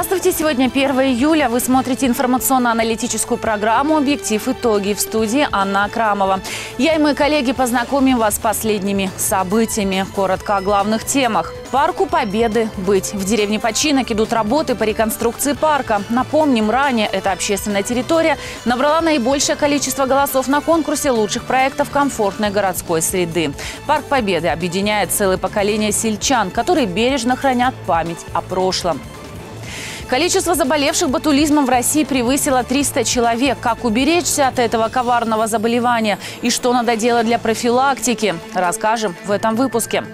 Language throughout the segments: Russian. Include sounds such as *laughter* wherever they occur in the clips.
Здравствуйте! Сегодня 1 июля. Вы смотрите информационно-аналитическую программу «Объектив. Итоги» в студии Анна Акрамова. Я и мои коллеги познакомим вас с последними событиями. Коротко о главных темах. Парку Победы быть. В деревне Починок идут работы по реконструкции парка. Напомним, ранее эта общественная территория набрала наибольшее количество голосов на конкурсе лучших проектов комфортной городской среды. Парк Победы объединяет целое поколение сельчан, которые бережно хранят память о прошлом. Количество заболевших ботулизмом в России превысило 300 человек. Как уберечься от этого коварного заболевания и что надо делать для профилактики, расскажем в этом выпуске.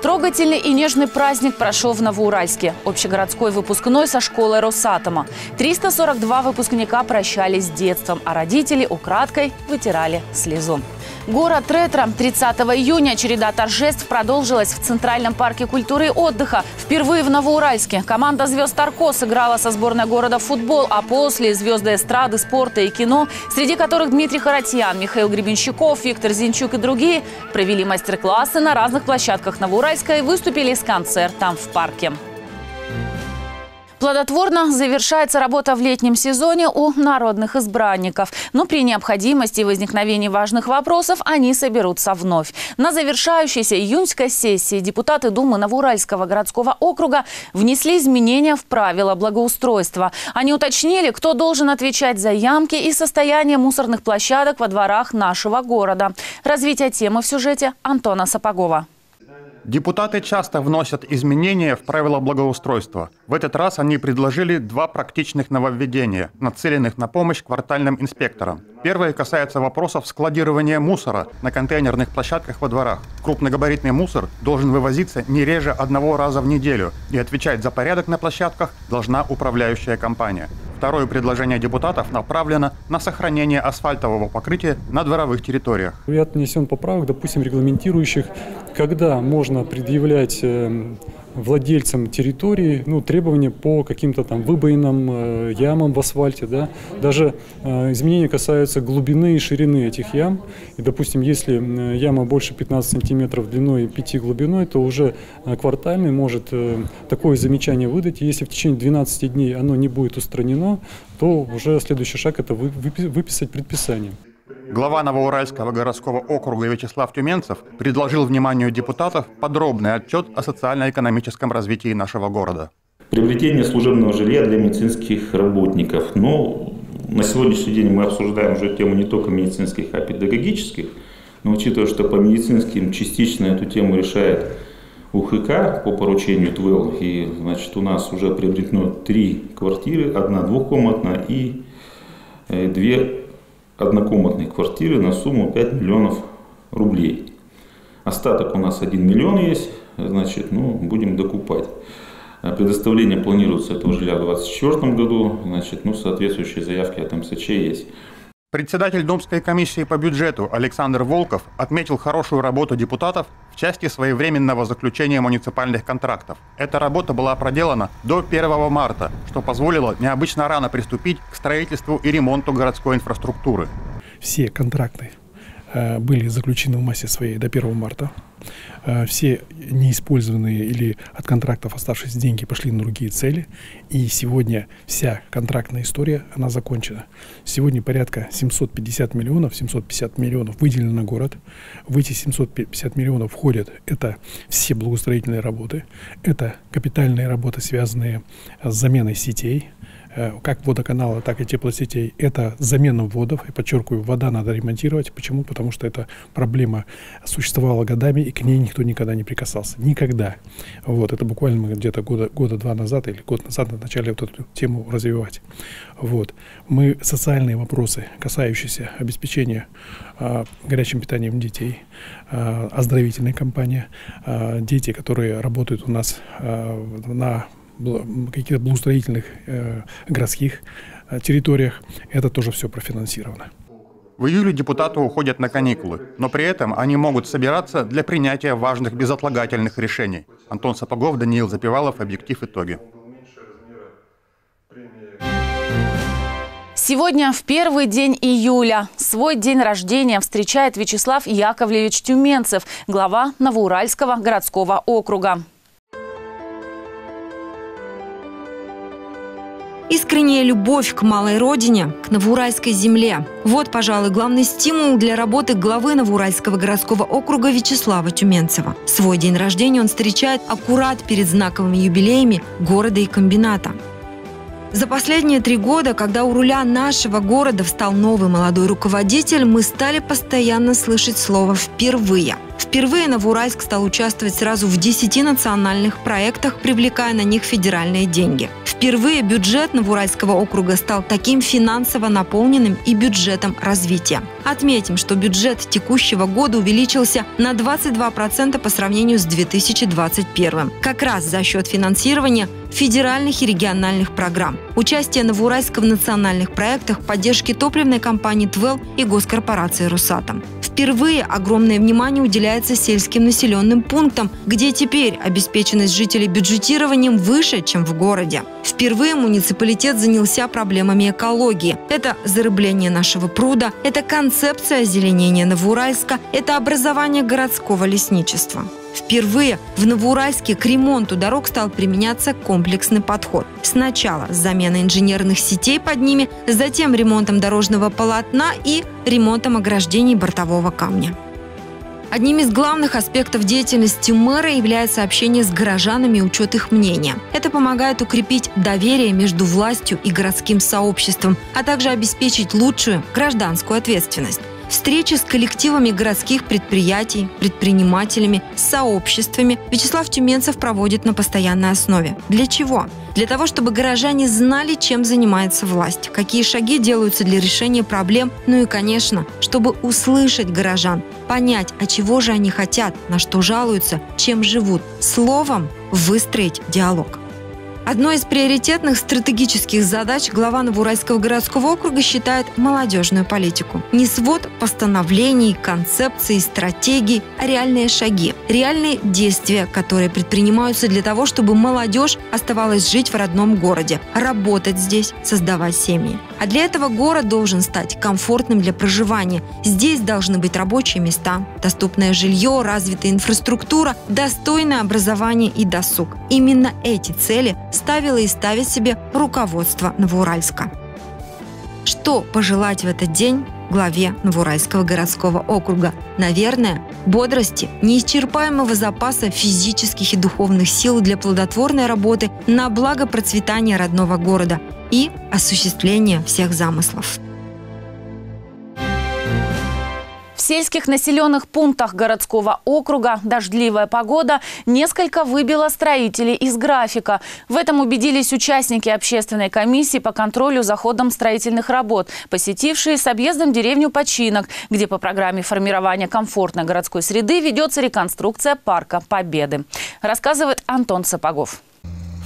Трогательный и нежный праздник прошел в Новоуральске. Общегородской выпускной со школой Росатома. 342 выпускника прощались с детством, а родители украдкой вытирали слезу. Город Ретро. 30 июня череда торжеств продолжилась в Центральном парке культуры и отдыха. Впервые в Новоуральске. Команда звезд Тарко сыграла со сборной города в футбол, а после звезды эстрады, спорта и кино, среди которых Дмитрий Харатьян, Михаил Гребенщиков, Виктор Зинчук и другие, провели мастер-классы на разных площадках Новоуральска и выступили с концертом в парке. Плодотворно завершается работа в летнем сезоне у народных избранников. Но при необходимости и возникновении важных вопросов они соберутся вновь. На завершающейся июньской сессии депутаты Думы Новоуральского городского округа внесли изменения в правила благоустройства. Они уточнили, кто должен отвечать за ямки и состояние мусорных площадок во дворах нашего города. Развитие темы в сюжете Антона Сапогова. Депутаты часто вносят изменения в правила благоустройства. В этот раз они предложили два практичных нововведения, нацеленных на помощь квартальным инспекторам. Первое касается вопросов складирования мусора на контейнерных площадках во дворах. Крупногабаритный мусор должен вывозиться не реже одного раза в неделю, и отвечать за порядок на площадках должна управляющая компания. Второе предложение депутатов направлено на сохранение асфальтового покрытия на дворовых территориях. Ряд внесен поправок, допустим, регламентирующих, когда можно предъявлять э, владельцам территории ну, требования по каким-то там выбоинам, э, ямам в асфальте. Да? Даже э, изменения касаются глубины и ширины этих ям. И, допустим, если яма больше 15 сантиметров длиной и 5 глубиной, то уже э, квартальный может э, такое замечание выдать. И если в течение 12 дней оно не будет устранено, то уже следующий шаг это вы, выписать предписание. Глава Новоуральского городского округа Вячеслав Тюменцев предложил вниманию депутатов подробный отчет о социально-экономическом развитии нашего города. Приобретение служебного жилья для медицинских работников. Но на сегодняшний день мы обсуждаем уже тему не только медицинских, а педагогических. Но учитывая, что по медицинским частично эту тему решает УХК по поручению ТВЭЛ, и значит, у нас уже приобретено три квартиры, одна двухкомнатная и э, две однокомнатной квартиры на сумму 5 миллионов рублей. Остаток у нас 1 миллион есть, значит, ну, будем докупать. Предоставление планируется этого жилья в 2024 году, значит, ну, соответствующие заявки от МСЧ есть. Председатель Думской комиссии по бюджету Александр Волков отметил хорошую работу депутатов в части своевременного заключения муниципальных контрактов. Эта работа была проделана до 1 марта, что позволило необычно рано приступить к строительству и ремонту городской инфраструктуры. Все контракты были заключены в массе своей до 1 марта. Э, все неиспользованные или от контрактов оставшиеся деньги пошли на другие цели. И сегодня вся контрактная история, она закончена. Сегодня порядка 750 миллионов, 750 миллионов выделено на город. В эти 750 миллионов входят это все благоустроительные работы, это капитальные работы, связанные с заменой сетей, Э, как водоканала, так и теплосетей, это замена вводов. И подчеркиваю, вода надо ремонтировать. Почему? Потому что эта проблема существовала годами, и к ней никто никогда не прикасался. Никогда. Вот, это буквально где-то года, года два назад или год назад начали вот эту тему развивать. Вот. Мы социальные вопросы, касающиеся обеспечения э, горячим питанием детей, э, оздоровительная компания, э, дети, которые работают у нас э, на каких-то благоустроительных э, городских э, территориях, это тоже все профинансировано. В июле депутаты уходят на каникулы, но при этом они могут собираться для принятия важных безотлагательных решений. Антон Сапогов, Даниил Запивалов, «Объектив. Итоги». Сегодня, в первый день июля, свой день рождения встречает Вячеслав Яковлевич Тюменцев, глава Новоуральского городского округа. Искренняя любовь к малой родине, к Новоуральской земле. Вот, пожалуй, главный стимул для работы главы Новоуральского городского округа Вячеслава Тюменцева. Свой день рождения он встречает аккурат перед знаковыми юбилеями города и комбината. За последние три года, когда у руля нашего города встал новый молодой руководитель, мы стали постоянно слышать слово «впервые». Впервые Новоуральск стал участвовать сразу в 10 национальных проектах, привлекая на них федеральные деньги. Впервые бюджет Новоуральского округа стал таким финансово наполненным и бюджетом развития. Отметим, что бюджет текущего года увеличился на 22% по сравнению с 2021. Как раз за счет финансирования федеральных и региональных программ, участие Новоуральска в национальных проектах поддержки топливной компании «Твел» и госкорпорации «Русатом». Впервые огромное внимание уделяется сельским населенным пунктам, где теперь обеспеченность жителей бюджетированием выше, чем в городе. Впервые муниципалитет занялся проблемами экологии. Это зарыбление нашего пруда, это концепция озеленения Новоуральска, это образование городского лесничества. Впервые в Новоуральске к ремонту дорог стал применяться комплексный подход. Сначала с заменой инженерных сетей под ними, затем ремонтом дорожного полотна и ремонтом ограждений бортового камня. Одним из главных аспектов деятельности мэра является общение с горожанами и учет их мнения. Это помогает укрепить доверие между властью и городским сообществом, а также обеспечить лучшую гражданскую ответственность. Встречи с коллективами городских предприятий, предпринимателями, сообществами Вячеслав Тюменцев проводит на постоянной основе. Для чего? Для того, чтобы горожане знали, чем занимается власть, какие шаги делаются для решения проблем, ну и, конечно, чтобы услышать горожан, понять, а чего же они хотят, на что жалуются, чем живут. Словом, выстроить диалог. Одной из приоритетных стратегических задач глава Новоуральского городского округа считает молодежную политику. Не свод постановлений, концепций, стратегий, а реальные шаги, реальные действия, которые предпринимаются для того, чтобы молодежь оставалась жить в родном городе, работать здесь, создавать семьи. А для этого город должен стать комфортным для проживания. Здесь должны быть рабочие места, доступное жилье, развитая инфраструктура, достойное образование и досуг. Именно эти цели ставило и ставит себе руководство Новоуральска. Что пожелать в этот день главе Новоуральского городского округа? Наверное, бодрости, неисчерпаемого запаса физических и духовных сил для плодотворной работы на благо процветания родного города и осуществления всех замыслов. Сельских населенных пунктах городского округа дождливая погода несколько выбила строителей из графика. В этом убедились участники общественной комиссии по контролю за ходом строительных работ, посетившие с объездом деревню Починок, где по программе формирования комфортной городской среды ведется реконструкция парка Победы. Рассказывает Антон Сапогов.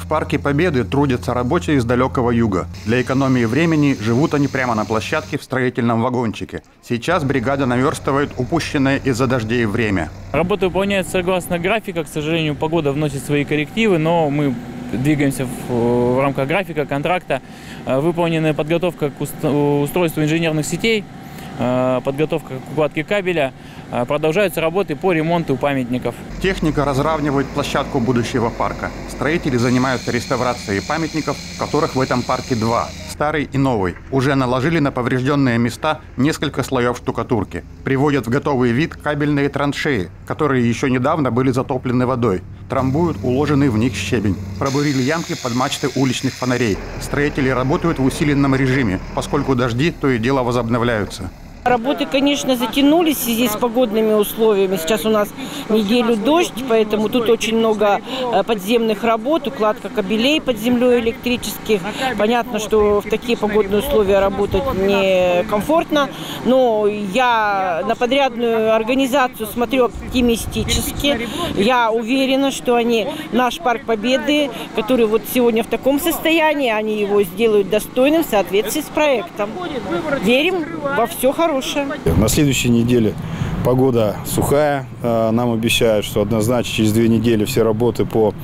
В парке Победы трудятся рабочие из далекого юга. Для экономии времени живут они прямо на площадке в строительном вагончике. Сейчас бригада наверстывает упущенное из-за дождей время. Работа выполняется согласно графика. К сожалению, погода вносит свои коррективы, но мы двигаемся в, в рамках графика, контракта. Э, выполненная подготовка к устройству инженерных сетей, э, подготовка к укладке кабеля – продолжаются работы по ремонту памятников. Техника разравнивает площадку будущего парка. Строители занимаются реставрацией памятников, которых в этом парке два старый и новый. Уже наложили на поврежденные места несколько слоев штукатурки. Приводят в готовый вид кабельные траншеи, которые еще недавно были затоплены водой. Трамбуют уложенный в них щебень. Пробурили ямки под мачты уличных фонарей. Строители работают в усиленном режиме, поскольку дожди то и дело возобновляются. Работы, конечно, затянулись в связи с погодными условиями. Сейчас у нас неделю дождь, поэтому тут очень много э, подземных работ, укладка кабелей под землей электрических. Понятно, что в такие погодные условия работать некомфортно, но я на подрядную организацию смотрю оптимистически. Я уверена, что они наш парк Победы, который вот сегодня в таком состоянии, они его сделают достойным в соответствии с проектом. Верим во все хорошее хорошая. На следующей неделе погода сухая. Э, нам обещают, что однозначно через две недели все работы по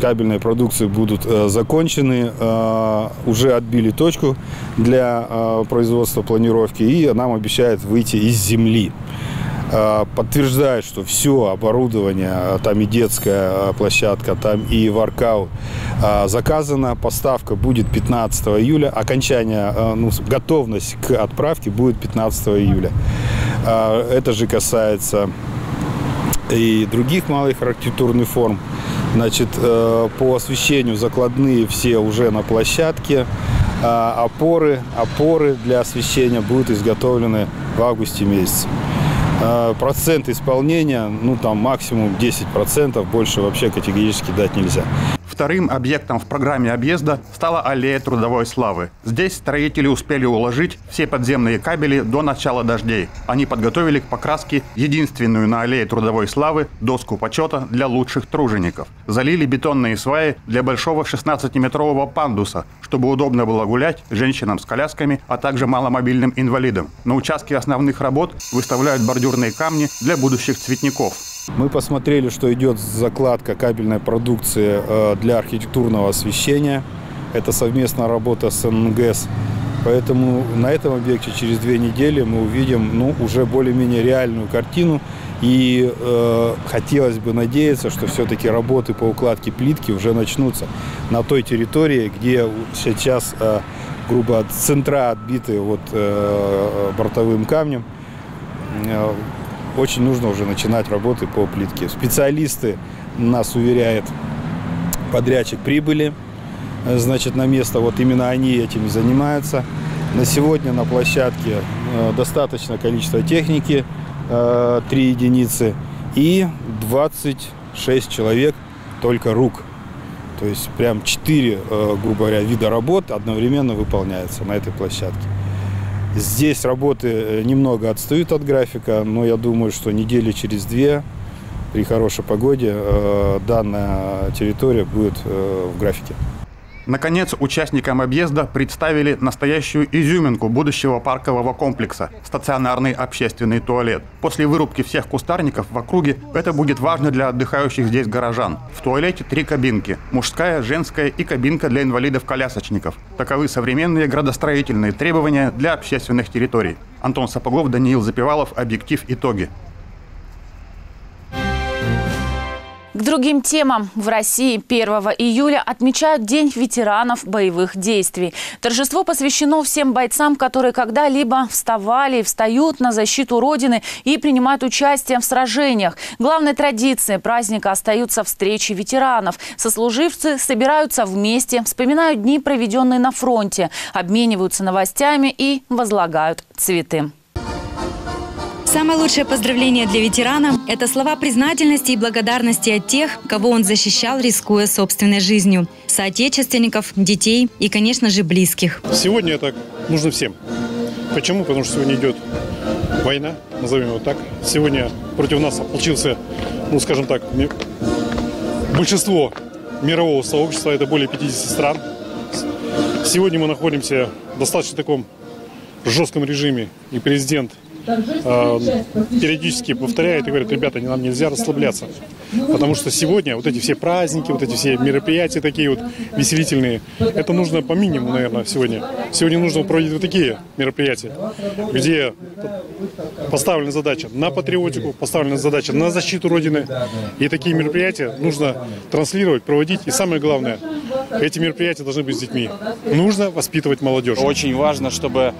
кабельной продукции будут э, закончены. Э, уже отбили точку для производства планировки и нам обещают выйти из земли. Подтверждает, что все оборудование, там и детская площадка, там и воркаут заказано, поставка будет 15 июля, окончание, ну, готовность к отправке будет 15 июля. Это же касается и других малых архитектурных форм. Значит, э, по освещению закладные все уже на площадке. Опоры, опоры для освещения будут изготовлены в августе месяце. Э, процент исполнения, ну там максимум 10%, больше вообще категорически дать нельзя. Вторым объектом в программе объезда стала аллея трудовой славы. Здесь строители успели уложить все подземные кабели до начала дождей. Они подготовили к покраске единственную на аллее трудовой славы доску почета для лучших тружеников. Залили бетонные сваи для большого 16-метрового пандуса, чтобы удобно было гулять женщинам с колясками, а также маломобильным инвалидам. На участке основных работ выставляют бордюрные камни для будущих цветников. Мы посмотрели, что идет закладка кабельной продукции э, для архитектурного освещения. Это совместная работа с НГС. Поэтому на этом объекте через две недели мы увидим ну, уже более-менее реальную картину. И э, хотелось бы надеяться, что все-таки работы по укладке плитки уже начнутся на той территории, где сейчас, э, грубо, центра отбиты вот, э, бортовым камнем. Э, очень нужно уже начинать работы по плитке. Специалисты нас уверяют, подрядчик прибыли, значит, на место. Вот именно они этим занимаются. На сегодня на площадке э, достаточно количество техники, 3 э, единицы, и 26 человек только рук. То есть прям 4, э, грубо говоря, вида работ одновременно выполняются на этой площадке. Здесь работы э, немного отстают от графика, но я думаю, что недели через две при хорошей погоде э, данная территория будет э, в графике. Наконец, участникам объезда представили настоящую изюминку будущего паркового комплекса – стационарный общественный туалет. После вырубки всех кустарников в округе это будет важно для отдыхающих здесь горожан. В туалете три кабинки – мужская, женская и кабинка для инвалидов-колясочников. Таковы современные градостроительные требования для общественных территорий. Антон Сапогов, Даниил Запивалов, «Объектив. Итоги». К другим темам. В России 1 июля отмечают День ветеранов боевых действий. Торжество посвящено всем бойцам, которые когда-либо вставали и встают на защиту Родины и принимают участие в сражениях. Главной традицией праздника остаются встречи ветеранов. Сослуживцы собираются вместе, вспоминают дни, проведенные на фронте, обмениваются новостями и возлагают цветы. Самое лучшее поздравление для ветерана – это слова признательности и благодарности от тех, кого он защищал, рискуя собственной жизнью. Соотечественников, детей и, конечно же, близких. Сегодня это нужно всем. Почему? Потому что сегодня идет война, назовем его так. Сегодня против нас ополчился, ну, скажем так, большинство мирового сообщества, это более 50 стран. Сегодня мы находимся в достаточно таком жестком режиме, и президент – э, периодически повторяют и говорят, ребята, нам нельзя расслабляться. Потому что сегодня вот эти все праздники, вот эти все мероприятия такие вот веселительные, это нужно по минимуму, наверное, сегодня. Сегодня нужно проводить вот такие мероприятия, где поставлена задача на патриотику, поставлена задача на защиту Родины. И такие мероприятия нужно транслировать, проводить. И самое главное, эти мероприятия должны быть с детьми. Нужно воспитывать молодежь. Очень важно, чтобы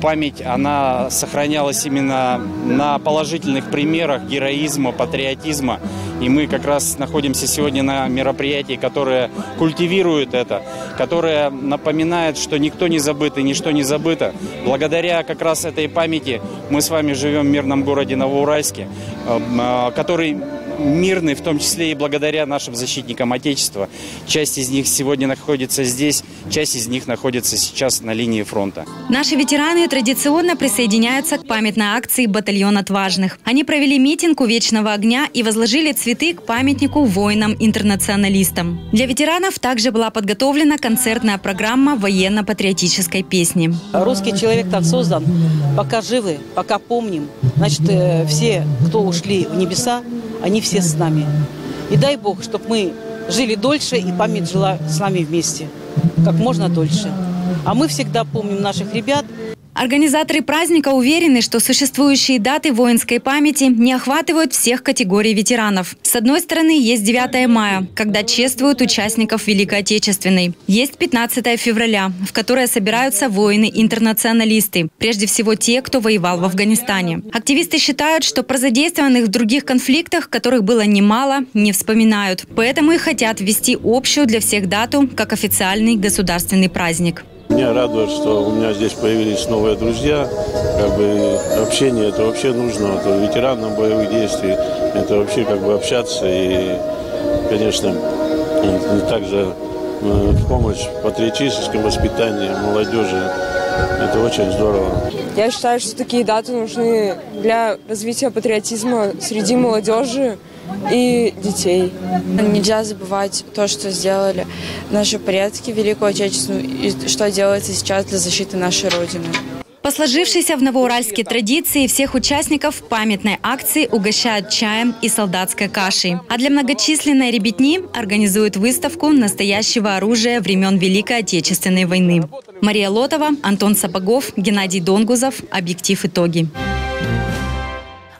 память, она сохранялась именно на положительных примерах героизма, патриотизма. И мы как раз находимся сегодня на мероприятии, которое культивирует это, которое напоминает, что никто не забыт и ничто не забыто. Благодаря как раз этой памяти мы с вами живем в мирном городе Новоуральске, э, э, который мирный, в том числе и благодаря нашим защитникам Отечества. Часть из них сегодня находится здесь, часть из них находится сейчас на линии фронта. Наши ветераны традиционно присоединяются к памятной акции «Батальон отважных». Они провели митинг у Вечного огня и возложили цветы к памятнику воинам-интернационалистам. Для ветеранов также была подготовлена концертная программа военно-патриотической песни. Русский человек так создан, пока живы, пока помним. Значит, э, все, кто ушли в небеса, они все с нами. И дай Бог, чтобы мы жили дольше и память жила с нами вместе, как можно дольше. А мы всегда помним наших ребят, Организаторы праздника уверены, что существующие даты воинской памяти не охватывают всех категорий ветеранов. С одной стороны, есть 9 мая, когда чествуют участников Великой Отечественной. Есть 15 февраля, в которое собираются воины-интернационалисты, прежде всего те, кто воевал в Афганистане. Активисты считают, что про задействованных в других конфликтах, которых было немало, не вспоминают. Поэтому и хотят ввести общую для всех дату как официальный государственный праздник. Меня радует, что у меня здесь появились новые друзья. Как бы общение это вообще нужно. Вот, ветеранам боевых действий это вообще как бы общаться и, конечно, также в помощь в патриотическом воспитании молодежи. Это очень здорово. Я считаю, что такие даты нужны для развития патриотизма среди молодежи и детей. Нельзя забывать то, что сделали наши предки Великую Отечественную и что делается сейчас для защиты нашей Родины. По сложившейся в Новоуральске традиции всех участников памятной акции угощают чаем и солдатской кашей. А для многочисленной ребятни организуют выставку настоящего оружия времен Великой Отечественной войны. Мария Лотова, Антон Сапогов, Геннадий Донгузов. Объектив итоги.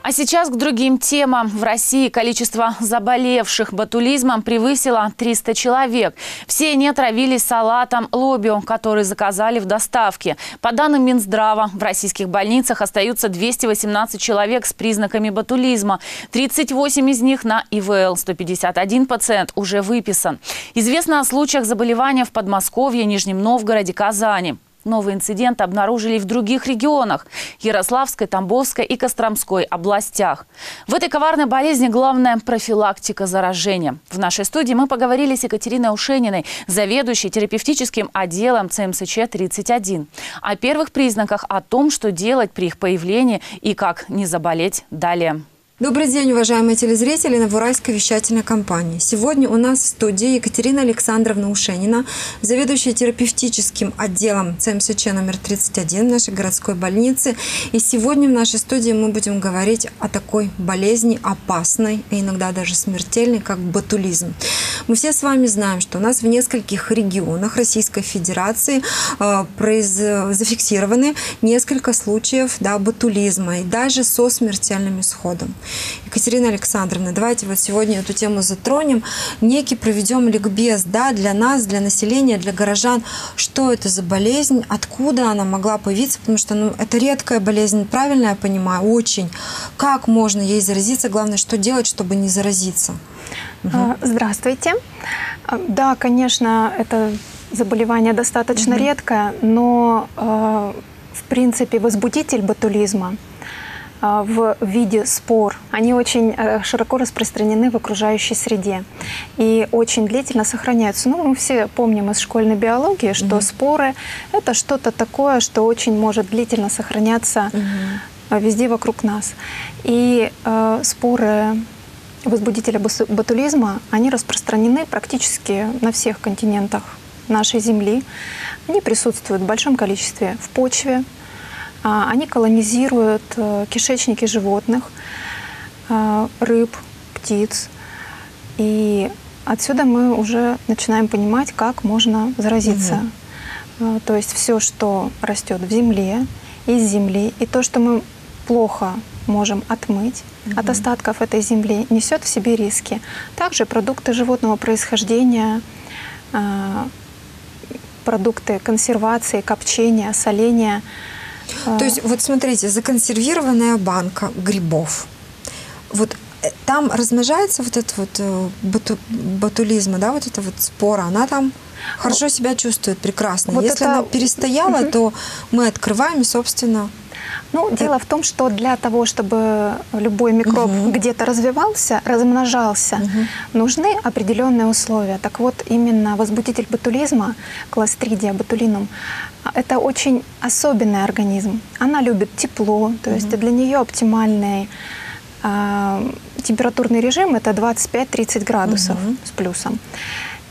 А сейчас к другим темам. В России количество заболевших ботулизмом превысило 300 человек. Все они отравились салатом лобио, который заказали в доставке. По данным Минздрава, в российских больницах остаются 218 человек с признаками ботулизма. 38 из них на ИВЛ. 151 пациент уже выписан. Известно о случаях заболевания в Подмосковье, Нижнем Новгороде, Казани. Новый инцидент обнаружили в других регионах – Ярославской, Тамбовской и Костромской областях. В этой коварной болезни главная профилактика заражения. В нашей студии мы поговорили с Екатериной Ушениной, заведующей терапевтическим отделом ЦМСЧ-31, о первых признаках, о том, что делать при их появлении и как не заболеть далее. Добрый день, уважаемые телезрители Новуральской вещательной компании. Сегодня у нас в студии Екатерина Александровна Ушенина, заведующая терапевтическим отделом ЦМСЧ номер 31 нашей городской больницы. И сегодня в нашей студии мы будем говорить о такой болезни опасной, и иногда даже смертельной, как ботулизм. Мы все с вами знаем, что у нас в нескольких регионах Российской Федерации э, произ... зафиксированы несколько случаев да, ботулизма и даже со смертельным исходом. Екатерина Александровна, давайте вот сегодня эту тему затронем. Некий проведем ликбез да, для нас, для населения, для горожан. Что это за болезнь, откуда она могла появиться, потому что ну, это редкая болезнь, правильно я понимаю? Очень. Как можно ей заразиться? Главное, что делать, чтобы не заразиться? Угу. Здравствуйте. А, да, конечно, это заболевание достаточно угу. редкое, но а, в принципе возбудитель ботулизма – а, в виде спор, они очень э, широко распространены в окружающей среде и очень длительно сохраняются. Ну, мы все помним из школьной биологии, что угу. споры – это что-то такое, что очень может длительно сохраняться угу. везде вокруг нас. И э, споры возбудителя ботулизма, они распространены практически на всех континентах нашей Земли. Они присутствуют в большом количестве в почве, а, они колонизируют э, кишечники животных, э, рыб, птиц. И отсюда мы уже начинаем понимать, как можно заразиться. Угу. То есть все, что растет в земле, из земли, и то, что мы плохо можем отмыть угу. от остатков этой земли, несет в себе риски. Также продукты животного происхождения, продукты консервации, копчения, соления – а. То есть, вот смотрите, законсервированная банка грибов. Вот э, там размножается вот этот вот э, боту, ботулизма, да, вот эта вот спора, она там хорошо себя чувствует прекрасно. Вот Если это... она перестояла, угу. то мы открываем и, собственно, ну, это... дело в том, что для того, чтобы любой микроб угу. где-то развивался, размножался, угу. нужны определенные условия. Так вот, именно возбудитель ботулизма, кластридия ботулинум, это очень особенный организм. Она любит тепло, то есть для нее оптимальный э, температурный режим это 25-30 градусов угу. с плюсом.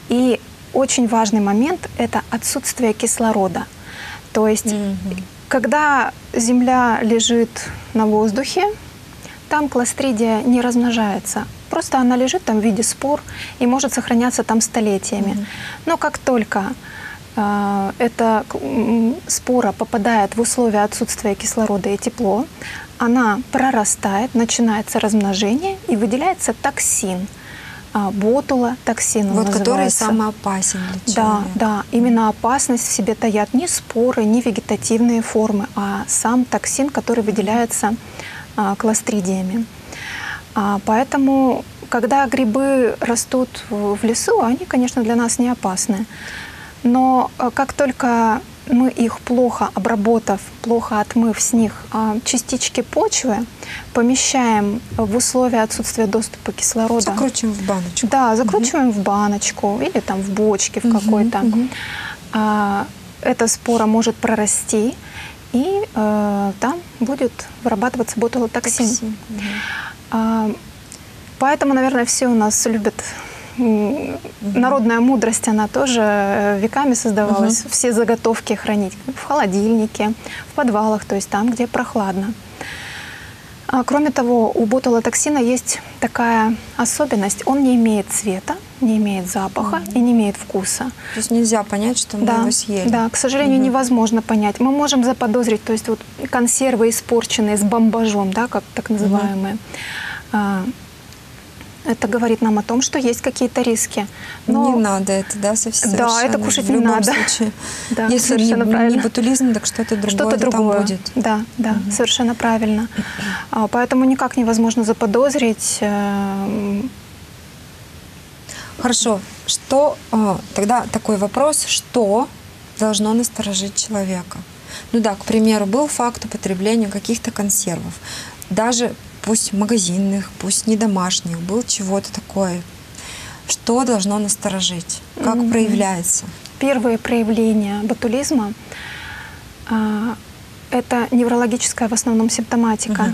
И очень важный момент это отсутствие кислорода. То есть, угу. Когда Земля лежит на воздухе, там кластридия не размножается. Просто она лежит там в виде спор и может сохраняться там столетиями. Но как только э, эта спора попадает в условия отсутствия кислорода и тепло, она прорастает, начинается размножение и выделяется токсин, а, ботула токсин Вот который называется. самый опасен для Да, человека. да, именно опасность в себе таят не споры, не вегетативные формы, а сам токсин, который выделяется а, кластридиями. А, поэтому, когда грибы растут в лесу, они, конечно, для нас не опасны. Но а, как только мы их плохо обработав, плохо отмыв с них а, частички почвы, помещаем в условия отсутствия доступа кислорода. Закручиваем в баночку. Да, закручиваем в баночку или там в бочке в какой-то. А, эта спора может прорасти, и э, там будет вырабатываться ботулотоксин. А, поэтому, наверное, все у нас любят Народная мудрость, она тоже э, веками создавалась. Все заготовки хранить в холодильнике, в подвалах, то есть там, где прохладно. А, Кроме того, у ботулотоксина есть такая особенность. Он не имеет цвета, не имеет запаха и не имеет вкуса. То есть нельзя понять, что мы да, его съели. Да, к сожалению, Мгм. невозможно понять. Мы можем заподозрить, то есть вот консервы испорченные с бомбажом, да, как так называемые. А, Это говорит нам о том, что есть какие-то риски. Но Не надо это, да, совсем Да, это кушать в не любом надо. случае. *laughs* Да, Если не, совершенно не правильно. ботулизм, так что-то другое, Что-то там другое. будет. Да, да, совершенно правильно. *clears throat* А, Поэтому никак невозможно заподозрить. э, Хорошо. Что а, тогда такой вопрос, что должно насторожить человека? Ну да, к примеру, был факт употребления каких-то консервов. Даже пусть магазинных, пусть не домашних, был чего-то такое. Что должно насторожить? Как Мгм. проявляется? Первые проявления ботулизма а, это неврологическая в основном симптоматика.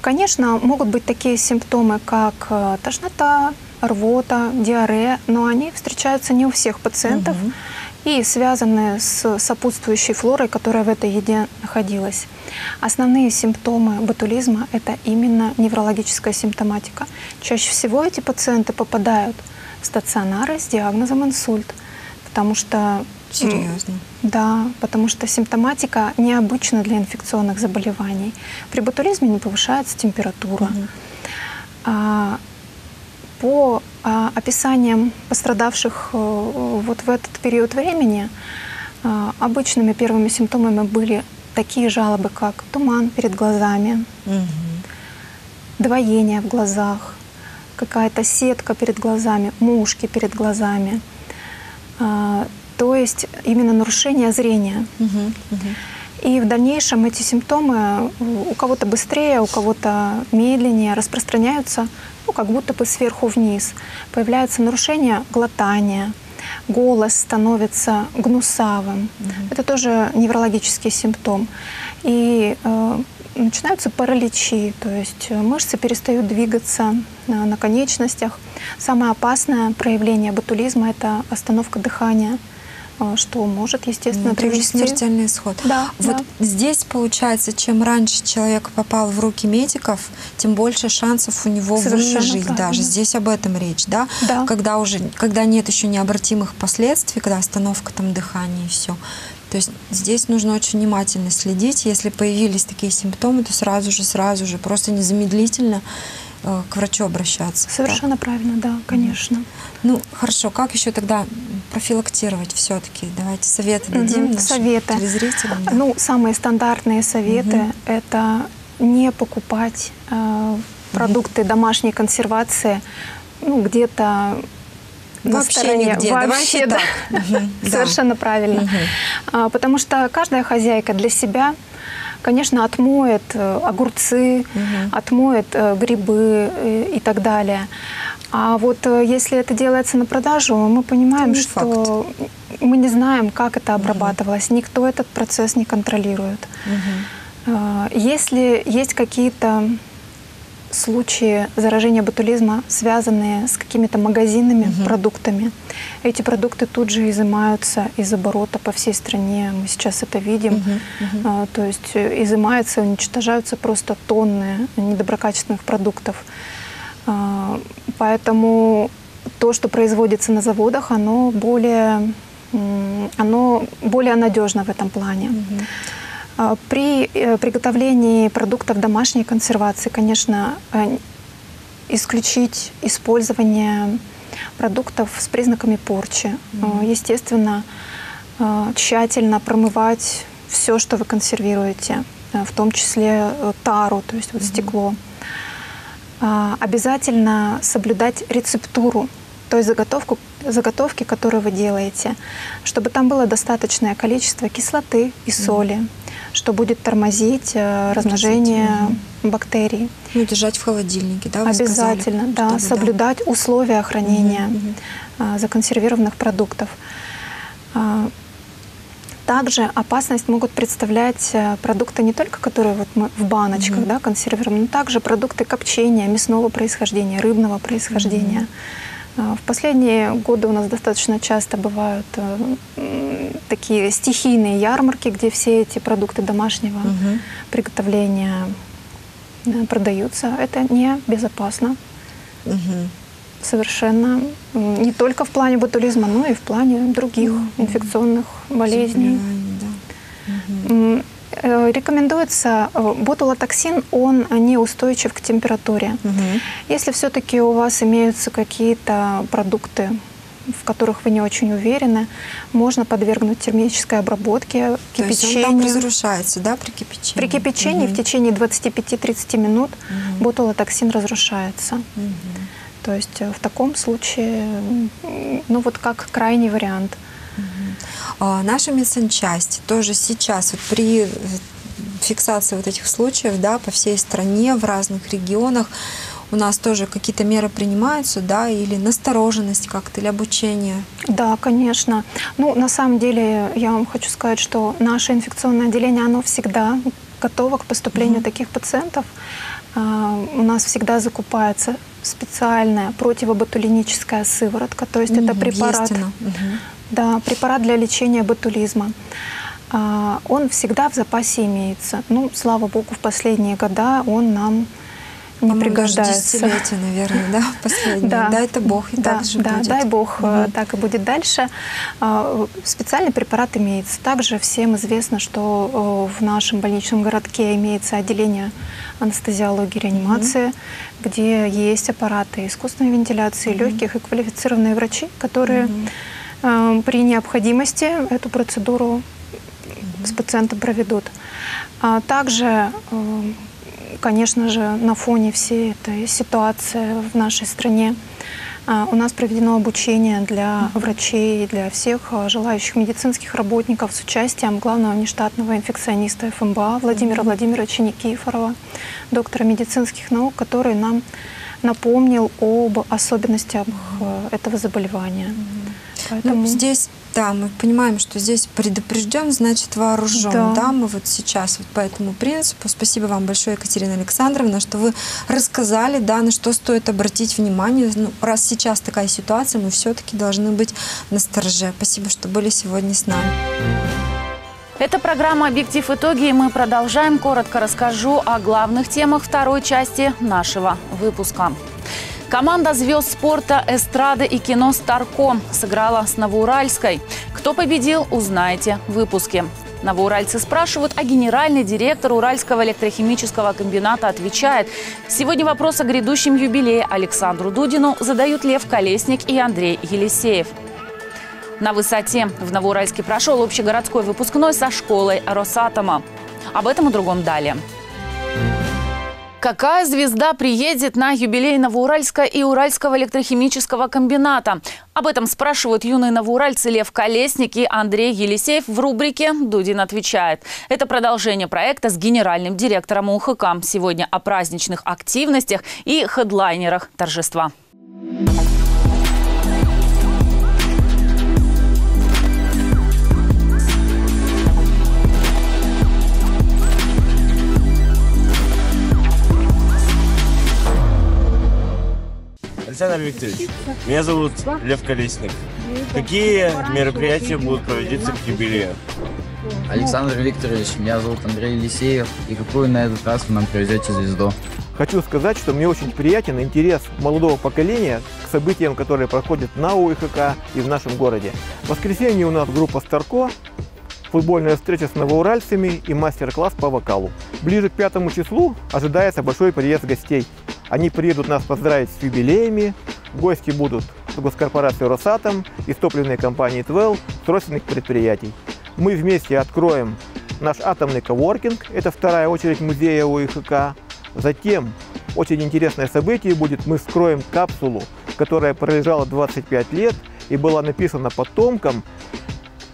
Конечно, могут быть такие симптомы, как э, тошнота, рвота, диарея, но они встречаются не у всех пациентов и связаны с сопутствующей флорой, которая в этой еде находилась. Основные симптомы ботулизма – это именно неврологическая симптоматика. Чаще всего эти пациенты попадают в стационары с диагнозом инсульт, потому что Серьезно. да, потому что симптоматика необычна для инфекционных заболеваний. При ботулизме не повышается температура. А, по а, описаниям пострадавших э, вот в этот период времени а, обычными первыми симптомами были такие жалобы, как туман перед глазами, двоение в глазах, какая-то сетка перед глазами, мушки перед глазами. А, То есть именно нарушение зрения. И в дальнейшем эти симптомы у кого-то быстрее, у кого-то медленнее распространяются, ну, как будто бы сверху вниз. Появляется нарушение глотания, голос становится гнусавым. Это тоже неврологический симптом. И э, начинаются параличи, то есть э, мышцы перестают двигаться на, на конечностях. Самое опасное проявление ботулизма – это остановка дыхания, что может, естественно, привести... смертельный исход. Да, Вот да. здесь получается, чем раньше человек попал в руки медиков, тем больше шансов у него Совершенно выжить. правильно. Даже здесь об этом речь, да? Да. Когда уже, когда нет еще необратимых последствий, когда остановка там дыхания и все. То есть здесь нужно очень внимательно следить. Если появились такие симптомы, то сразу же, сразу же, просто незамедлительно к врачу обращаться. Совершенно правильно, да, конечно. Ну, хорошо, как еще тогда профилактировать все-таки? Давайте советы дадим Мгм, нашим советы. телезрителям. да. Ну, самые стандартные советы Мгм. это не покупать э, продукты домашней консервации ну, где-то на Вообще стороне. нигде. Вообще, Давайте да. так. *laughs* Совершенно правильно. А, Потому что каждая хозяйка для себя, конечно, отмоет э, огурцы, отмоет э, грибы э, и так далее. А вот если это делается на продажу, мы понимаем, что мы не знаем, как это обрабатывалось. Никто этот процесс не контролирует. А, Если есть какие-то случаи заражения ботулизма, связанные с какими-то магазинными продуктами, эти продукты тут же изымаются из оборота по всей стране. Мы сейчас это видим. А, То есть э, изымаются, уничтожаются просто тонны недоброкачественных продуктов. А, Поэтому то, что производится на заводах, оно более оно более надежно в этом плане. Угу. При э, приготовлении продуктов домашней консервации, конечно, э, исключить использование продуктов с признаками порчи. Угу. Естественно, тщательно промывать все, что вы консервируете, в том числе тару, то есть вот угу. стекло. Обязательно соблюдать рецептуру той заготовку, заготовки, которую вы делаете, чтобы там было достаточное количество кислоты и соли, mm что будет тормозить э, размножение бактерий. Ну, держать в холодильнике, да? Обязательно, сказали, да, чтобы, соблюдать да. условия хранения mm-hmm. законсервированных продуктов. А, также опасность могут представлять э, продукты не только, которые вот мы в баночках mm-hmm. да, консервируем, но также продукты копчения, мясного происхождения, рыбного происхождения. Mm-hmm в последние годы у нас достаточно часто бывают э, такие стихийные ярмарки, где все эти продукты домашнего угу. приготовления э, продаются. Это не безопасно. Угу. Совершенно. Не только в плане ботулизма, но и в плане других угу. инфекционных болезней. Да. Угу. Э, рекомендуется э, ботулотоксин, он неустойчив к температуре. Угу. Если все-таки у вас имеются какие-то продукты, в которых вы не очень уверены, можно подвергнуть термической обработке, кипячению. То есть он там разрушается, да, при кипячении? При кипячении угу. в течение 25-30 минут угу. ботулотоксин разрушается. Угу. То есть э, в таком случае, ну вот как крайний вариант – наша медсанчасть тоже сейчас вот при фиксации вот этих случаев да, по всей стране, в разных регионах, у нас тоже какие-то меры принимаются, да, или настороженность как-то, или обучение? Да, конечно. Ну, на самом деле, я вам хочу сказать, что наше инфекционное отделение, оно всегда готово к поступлению mm-hmm. таких пациентов. А, у нас всегда закупается специальная противоботулиническая сыворотка, то есть mm-hmm. это препарат. Mm-hmm да, препарат для лечения ботулизма. А, он всегда в запасе имеется. Ну, слава богу, в последние года он нам не пригождается. Десятилетия, наверное, да, последние. Да, дай это Бог, и да, так же да, будет. дай Бог, угу. так и будет дальше. А, специальный препарат имеется. Также всем известно, что в нашем больничном городке имеется отделение анестезиологии и реанимации, угу. где есть аппараты искусственной вентиляции угу. легких и квалифицированные врачи, которые угу Э, при необходимости эту процедуру с пациентом проведут. А также, конечно же, на фоне всей этой ситуации в нашей стране э, у нас проведено обучение для врачей и для всех желающих медицинских работников с участием главного внештатного инфекциониста ФМБА Владимира Владимировича Никифорова, доктора медицинских наук, который нам напомнил об особенностях этого заболевания. Поэтому... Ну, здесь, да, мы понимаем, что здесь предупрежден, значит вооружен. Да. да, мы вот сейчас вот по этому принципу. Спасибо вам большое, Екатерина Александровна, что вы рассказали, да, на что стоит обратить внимание. Ну, раз сейчас такая ситуация, мы все-таки должны быть на стороже. Спасибо, что были сегодня с нами. Это программа «Объектив. Итоги» и мы продолжаем. Коротко расскажу о главных темах второй части нашего выпуска. Команда звезд спорта, эстрады и кино «Старко» сыграла с Новоуральской. Кто победил, узнаете в выпуске. Новоуральцы спрашивают, а генеральный директор Уральского электрохимического комбината отвечает. Сегодня вопрос о грядущем юбилее Александру Дудину задают Лев Колесник и Андрей Елисеев. На высоте в Новоуральске прошел общегородской выпускной со школой Росатома. Об этом и другом далее. Какая звезда приедет на юбилей Новоуральска и Уральского электрохимического комбината? Об этом спрашивают юные новоуральцы Лев Колесник и Андрей Елисеев в рубрике «Дудин отвечает». Это продолжение проекта с генеральным директором УХК. Сегодня о праздничных активностях и хедлайнерах торжества. Александр Викторович, меня зовут Лев Колесник. Какие мероприятия будут проводиться к юбилею? Александр Викторович, меня зовут Андрей Елисеев. И какую на этот раз вы нам привезете звезду? Хочу сказать, что мне очень приятен интерес молодого поколения к событиям, которые проходят на УИХК и в нашем городе. В воскресенье у нас группа «Старко», футбольная встреча с новоуральцами и мастер-класс по вокалу. Ближе к пятому числу ожидается большой приезд гостей. Они приедут нас поздравить с юбилеями, гости будут с госкорпорацией «Росатом», из топливной компании «Твелл», с родственных предприятий. Мы вместе откроем наш атомный коворкинг, это вторая очередь музея УИХК. Затем очень интересное событие будет, мы вскроем капсулу, которая пролежала 25 лет и была написана потомкам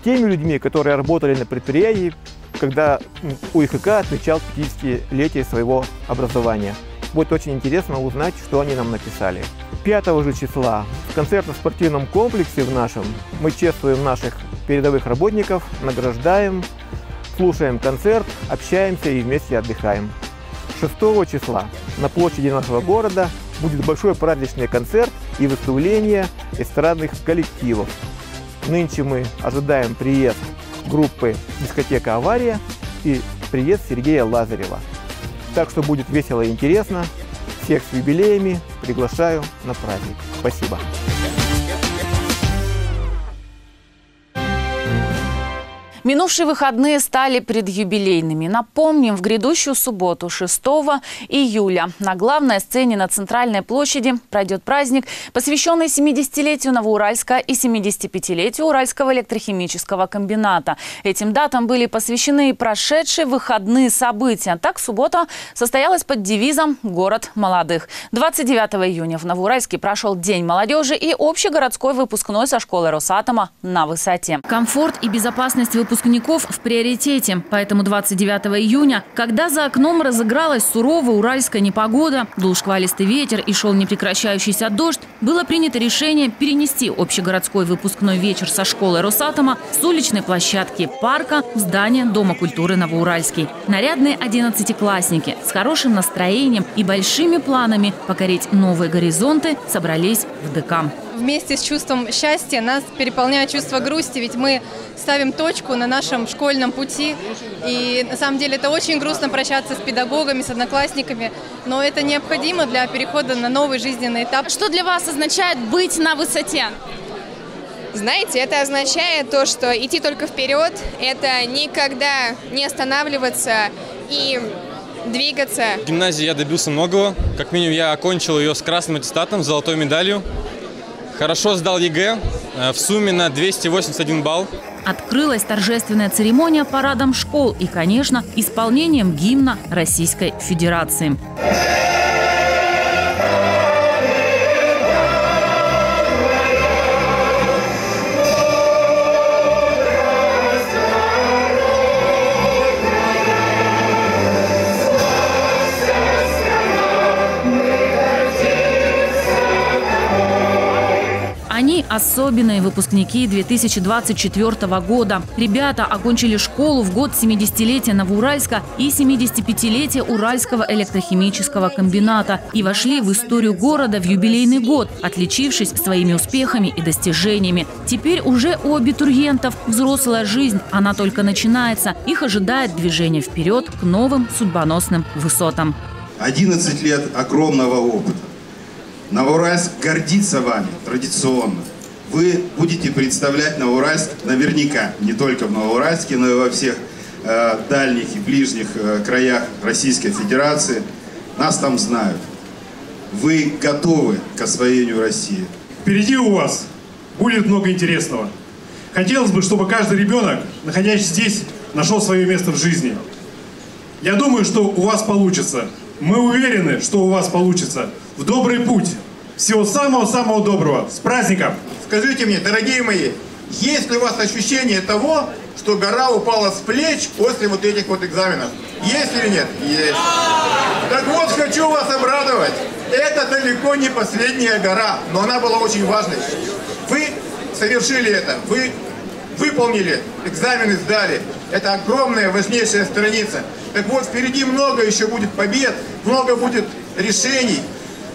теми людьми, которые работали на предприятии, когда УИХК отмечал 50-летие своего образования. Будет очень интересно узнать, что они нам написали. 5 же числа в концертно-спортивном комплексе в нашем мы чествуем наших передовых работников, награждаем, слушаем концерт, общаемся и вместе отдыхаем. 6 числа на площади нашего города будет большой праздничный концерт и выступление эстрадных коллективов. Нынче мы ожидаем приезд группы «Дискотека Авария» и приезд Сергея Лазарева. Так что будет весело и интересно. Всех с юбилеями приглашаю на праздник. Спасибо. Минувшие выходные стали предюбилейными. Напомним, в грядущую субботу, 6 июля, на главной сцене на Центральной площади пройдет праздник, посвященный 70-летию Новоуральска и 75-летию Уральского электрохимического комбината. Этим датам были посвящены и прошедшие выходные события. Так, суббота состоялась под девизом «Город молодых». 29 июня в Новоуральске прошел День молодежи и общегородской выпускной со школы Росатома на высоте. Комфорт и безопасность выпускников выпускников в приоритете. Поэтому 29 июня, когда за окном разыгралась суровая уральская непогода, дул шквалистый ветер и шел непрекращающийся дождь, было принято решение перенести общегородской выпускной вечер со школы Росатома с уличной площадки парка в здание Дома культуры Новоуральский. Нарядные одиннадцатиклассники с хорошим настроением и большими планами покорить новые горизонты собрались в ДК вместе с чувством счастья нас переполняет чувство грусти, ведь мы ставим точку на нашем школьном пути. И на самом деле это очень грустно прощаться с педагогами, с одноклассниками, но это необходимо для перехода на новый жизненный этап. Что для вас означает быть на высоте? Знаете, это означает то, что идти только вперед, это никогда не останавливаться и двигаться. В гимназии я добился многого. Как минимум я окончил ее с красным аттестатом, с золотой медалью. Хорошо сдал ЕГЭ э, в сумме на 281 балл. Открылась торжественная церемония парадом школ и, конечно, исполнением гимна Российской Федерации. Особенные выпускники 2024 года. Ребята окончили школу в год 70-летия Новоуральска и 75-летия Уральского электрохимического комбината и вошли в историю города в юбилейный год, отличившись своими успехами и достижениями. Теперь уже у абитуриентов взрослая жизнь, она только начинается. Их ожидает движение вперед к новым судьбоносным высотам. 11 лет огромного опыта. Новоуральск гордится вами традиционно вы будете представлять Новоуральск наверняка, не только в Новоуральске, но и во всех э, дальних и ближних э, краях Российской Федерации. Нас там знают. Вы готовы к освоению России. Впереди у вас будет много интересного. Хотелось бы, чтобы каждый ребенок, находящийся здесь, нашел свое место в жизни. Я думаю, что у вас получится. Мы уверены, что у вас получится. В добрый путь. Всего самого-самого доброго. С праздником! Скажите мне, дорогие мои, есть ли у вас ощущение того, что гора упала с плеч после вот этих вот экзаменов? Есть или нет? Есть. Так вот, хочу вас обрадовать. Это далеко не последняя гора, но она была очень важной. Вы совершили это, вы выполнили, экзамены сдали. Это огромная, важнейшая страница. Так вот, впереди много еще будет побед, много будет решений.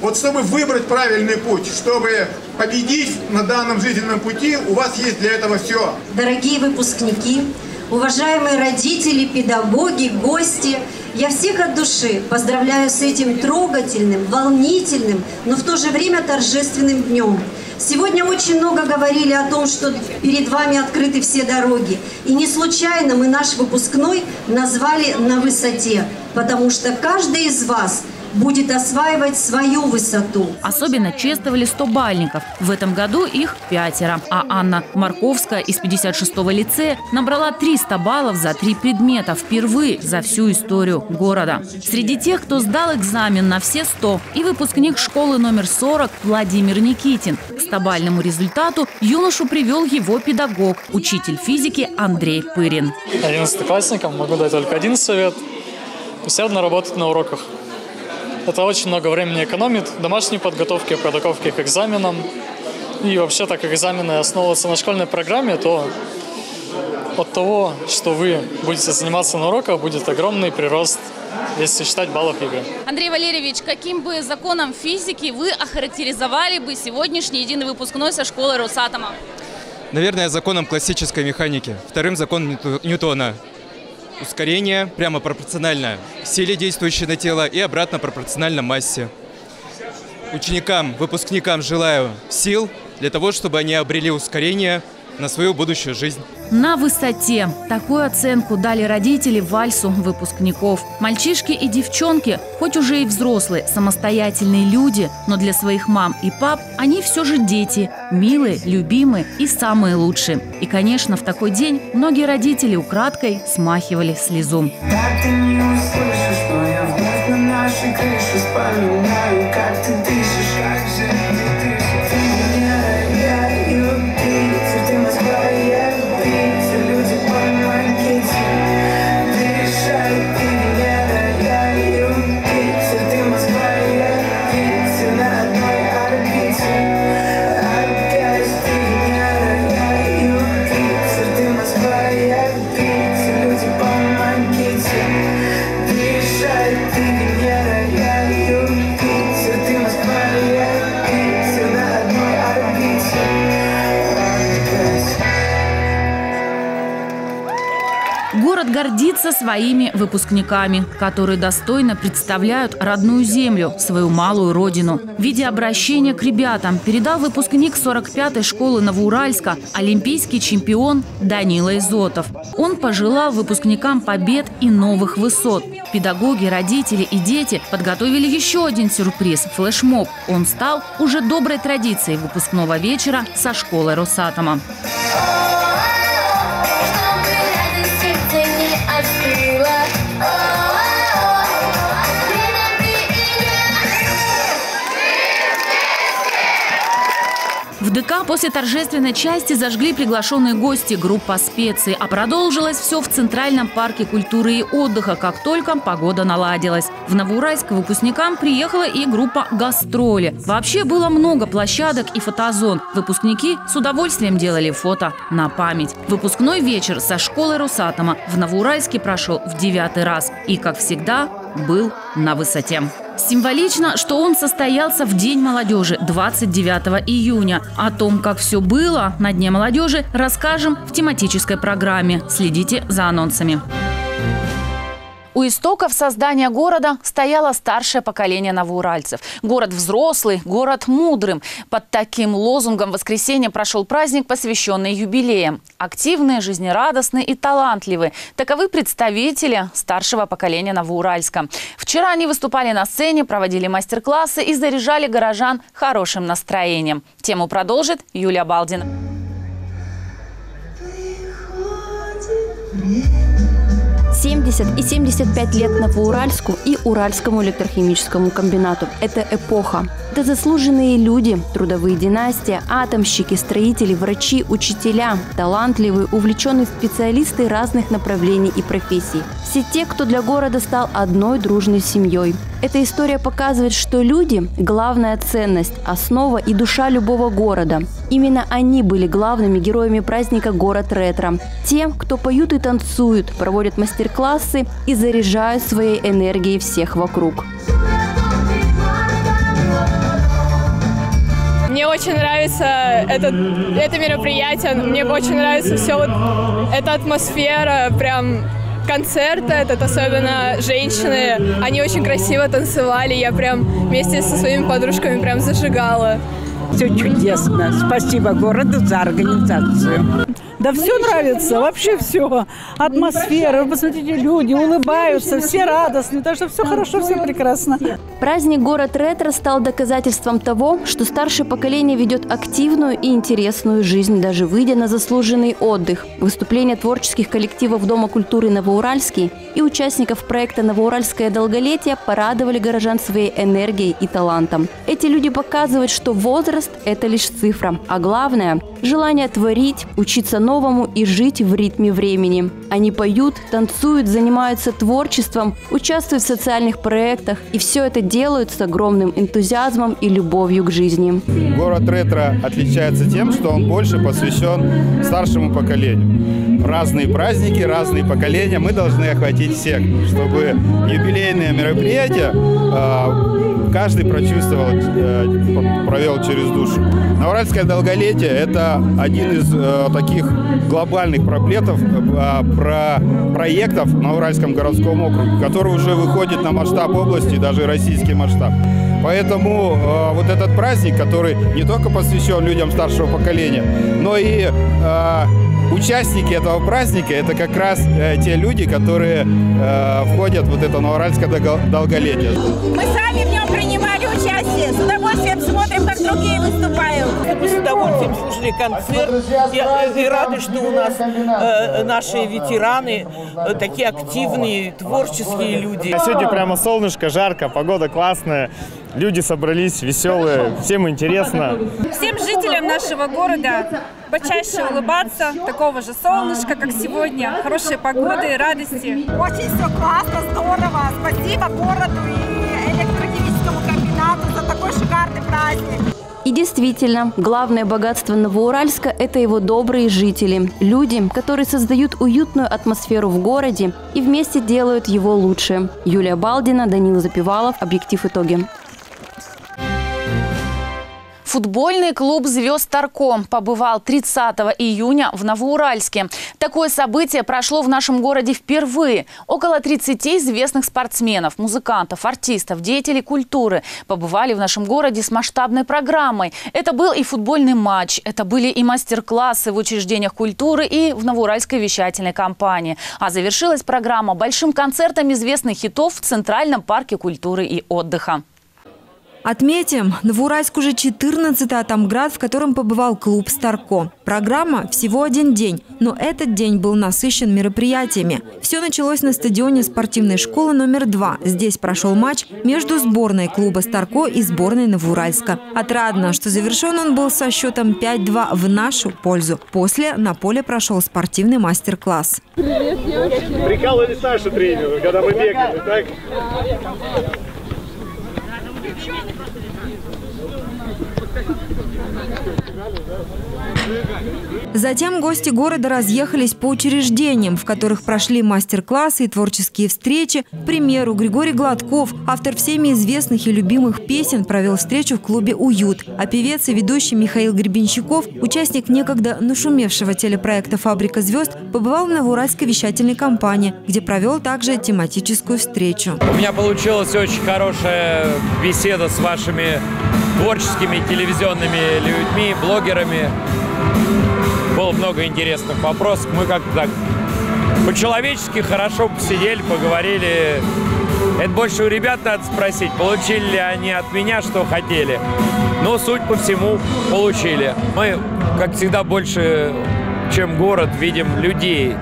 Вот чтобы выбрать правильный путь, чтобы победить на данном жизненном пути, у вас есть для этого все. Дорогие выпускники, уважаемые родители, педагоги, гости, Я всех от души поздравляю с этим трогательным, волнительным, но в то же время торжественным днем. Сегодня очень много говорили о том, что перед вами открыты все дороги. И не случайно мы наш выпускной назвали «На высоте», потому что каждый из вас – будет осваивать свою высоту. Особенно чествовали 100 бальников. В этом году их пятеро. А Анна Марковская из 56-го лицея набрала 300 баллов за три предмета впервые за всю историю города. Среди тех, кто сдал экзамен на все 100 и выпускник школы номер 40 Владимир Никитин. К стабальному результату юношу привел его педагог, учитель физики Андрей Пырин. Одиннадцатиклассникам могу дать только один совет. Усердно работать на уроках. Это очень много времени экономит, домашней подготовки, подготовки к экзаменам. И вообще, так как экзамены основываются на школьной программе, то от того, что вы будете заниматься на уроках, будет огромный прирост, если считать баллов ЕГЭ. Андрей Валерьевич, каким бы законом физики вы охарактеризовали бы сегодняшний единый выпускной со школы Росатома? Наверное, законом классической механики. Вторым законом Ньютона ускорение прямо пропорционально силе, действующей на тело, и обратно пропорционально массе. Ученикам, выпускникам желаю сил для того, чтобы они обрели ускорение на свою будущую жизнь. На высоте. Такую оценку дали родители вальсу выпускников. Мальчишки и девчонки, хоть уже и взрослые, самостоятельные люди, но для своих мам и пап они все же дети, милые, любимые и самые лучшие. И, конечно, в такой день многие родители украдкой смахивали слезу. Так ты не услышишь, но я вновь на нашей крыше вспоминаю, как ты гордится своими выпускниками, которые достойно представляют родную землю, свою малую родину. В виде обращения к ребятам передал выпускник 45-й школы Новоуральска, олимпийский чемпион Данила Изотов. Он пожелал выпускникам побед и новых высот. Педагоги, родители и дети подготовили еще один сюрприз – флешмоб. Он стал уже доброй традицией выпускного вечера со школы Росатома. ДК после торжественной части зажгли приглашенные гости группа специи, а продолжилось все в Центральном парке культуры и отдыха, как только погода наладилась. В Новоуральск выпускникам приехала и группа «Гастроли». Вообще было много площадок и фотозон. Выпускники с удовольствием делали фото на память. Выпускной вечер со школы Росатома в Новоуральске прошел в девятый раз. И, как всегда, был на высоте. Символично, что он состоялся в День молодежи 29 июня. О том, как все было на Дне молодежи, расскажем в тематической программе. Следите за анонсами. У истоков создания города стояло старшее поколение новоуральцев. Город взрослый, город мудрым. Под таким лозунгом воскресенье прошел праздник, посвященный юбилеям. Активные, жизнерадостные и талантливые. Таковы представители старшего поколения Новоуральска. Вчера они выступали на сцене, проводили мастер-классы и заряжали горожан хорошим настроением. Тему продолжит Юлия Балдина. 70 и 75 лет Новоуральску и Уральскому электрохимическому комбинату. Это эпоха. Это заслуженные люди, трудовые династии, атомщики, строители, врачи, учителя, талантливые, увлеченные специалисты разных направлений и профессий. Все те, кто для города стал одной дружной семьей. Эта история показывает, что люди – главная ценность, основа и душа любого города. Именно они были главными героями праздника «Город ретро». Те, кто поют и танцуют, проводят мастер-классы и заряжают своей энергией всех вокруг. Мне очень нравится это, это мероприятие, мне очень нравится все вот эта атмосфера, прям концерт этот, особенно женщины. Они очень красиво танцевали. Я прям вместе со своими подружками прям зажигала. Все чудесно. Спасибо городу за организацию. Да все нравится, вообще все. Атмосфера, вы посмотрите, люди улыбаются, все радостны, так что все хорошо, все прекрасно. Праздник «Город ретро» стал доказательством того, что старшее поколение ведет активную и интересную жизнь, даже выйдя на заслуженный отдых. Выступления творческих коллективов Дома культуры «Новоуральский» и участников проекта «Новоуральское долголетие» порадовали горожан своей энергией и талантом. Эти люди показывают, что возраст – это лишь цифра, а главное – желание творить, учиться новому и жить в ритме времени. Они поют, танцуют, занимаются творчеством, участвуют в социальных проектах, и все это делают с огромным энтузиазмом и любовью к жизни. Город ретро отличается тем, что он больше посвящен старшему поколению. Разные праздники, разные поколения, мы должны охватить всех, чтобы юбилейные мероприятия э, каждый прочувствовал, э, провел через душу. Новоуральское долголетие – это один из э, таких глобальных проблетов, а, про проектов на Уральском городском округе, который уже выходит на масштаб области, даже российский масштаб. Поэтому э, вот этот праздник, который не только посвящен людям старшего поколения, но и э, участники этого праздника, это как раз э, те люди, которые э, входят в вот это новоуральское долголетие. Мы сами в нем принимали участие, с слушали концерт и, и рады, что у нас э, наши ветераны э, такие активные, творческие люди. Сегодня прямо солнышко, жарко, погода классная. Люди собрались веселые, всем интересно. Всем жителям нашего города почаще улыбаться, такого же солнышка, как сегодня, хорошей погоды, радости. Очень все классно, здорово. Спасибо городу и электрохимическому комбинату за такой шикарный праздник. Действительно, главное богатство Новоуральска – это его добрые жители. Люди, которые создают уютную атмосферу в городе и вместе делают его лучше. Юлия Балдина, Данил Запивалов, «Объектив. Итоги». Футбольный клуб «Звезд Тарком» побывал 30 июня в Новоуральске. Такое событие прошло в нашем городе впервые. Около 30 известных спортсменов, музыкантов, артистов, деятелей культуры побывали в нашем городе с масштабной программой. Это был и футбольный матч, это были и мастер-классы в учреждениях культуры и в Новоуральской вещательной компании. А завершилась программа большим концертом известных хитов в Центральном парке культуры и отдыха. Отметим, Новоуральск уже 14-й Атомград, в котором побывал клуб «Старко». Программа всего один день, но этот день был насыщен мероприятиями. Все началось на стадионе спортивной школы номер два. Здесь прошел матч между сборной клуба «Старко» и сборной Новоуральска. Отрадно, что завершен он был со счетом 5-2 в нашу пользу. После на поле прошел спортивный мастер-класс. Прикалывались наши тренеры, когда мы бегали, так? Thank you. Затем гости города разъехались по учреждениям, в которых прошли мастер-классы и творческие встречи. К примеру, Григорий Гладков, автор всеми известных и любимых песен, провел встречу в клубе «Уют». А певец и ведущий Михаил Гребенщиков, участник некогда нашумевшего телепроекта «Фабрика звезд», побывал в Новоуральской вещательной компании, где провел также тематическую встречу. У меня получилась очень хорошая беседа с вашими творческими телевизионными людьми, блогерами. Было много интересных вопросов. Мы как-то так по-человечески хорошо посидели, поговорили. Это больше у ребят надо спросить, получили ли они от меня, что хотели. Но, суть по всему, получили. Мы, как всегда, больше, чем город, видим людей.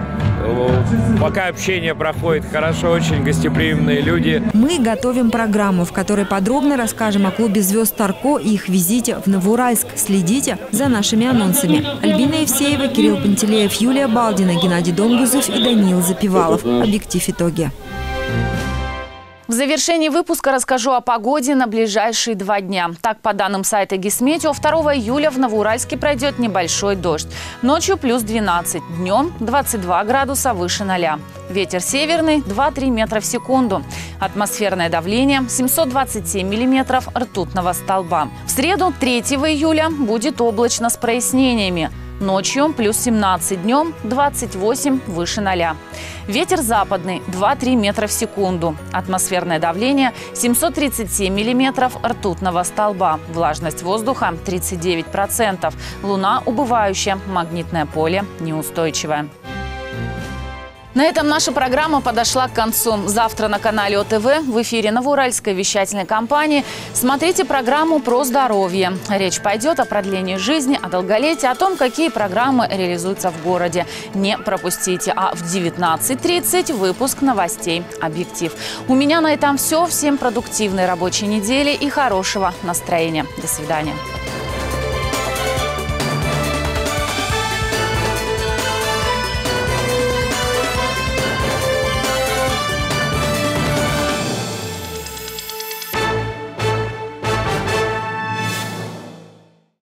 Пока общение проходит хорошо, очень гостеприимные люди. Мы готовим программу, в которой подробно расскажем о клубе «Звезд Тарко» и их визите в Новоуральск. Следите за нашими анонсами. Альбина Евсеева, Кирилл Пантелеев, Юлия Балдина, Геннадий Донгузов и Даниил Запивалов. Объектив итоги. В завершении выпуска расскажу о погоде на ближайшие два дня. Так, по данным сайта Гисметео, 2 июля в Новоуральске пройдет небольшой дождь. Ночью плюс 12, днем 22 градуса выше 0. Ветер северный 2-3 метра в секунду. Атмосферное давление 727 миллиметров ртутного столба. В среду 3 июля будет облачно с прояснениями. Ночью плюс 17, днем 28 выше 0. Ветер западный 2-3 метра в секунду. Атмосферное давление 737 миллиметров ртутного столба. Влажность воздуха 39%. Луна убывающая, магнитное поле неустойчивое. На этом наша программа подошла к концу. Завтра на канале ОТВ в эфире Новоуральской вещательной компании смотрите программу про здоровье. Речь пойдет о продлении жизни, о долголетии, о том, какие программы реализуются в городе. Не пропустите. А в 19.30 выпуск новостей «Объектив». У меня на этом все. Всем продуктивной рабочей недели и хорошего настроения. До свидания.